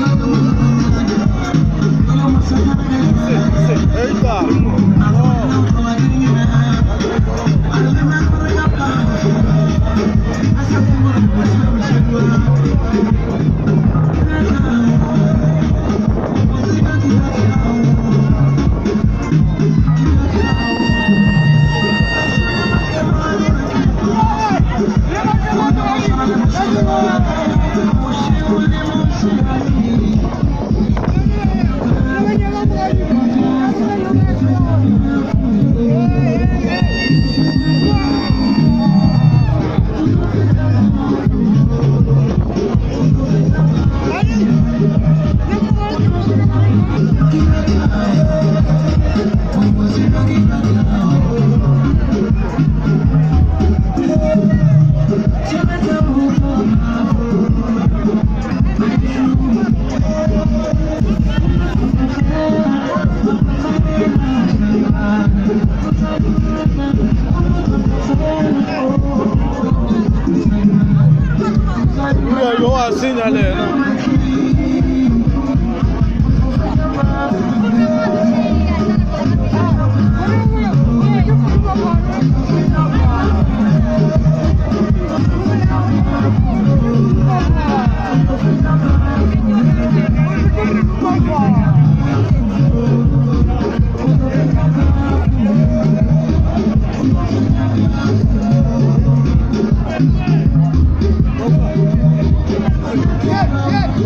Eita! Huyo yo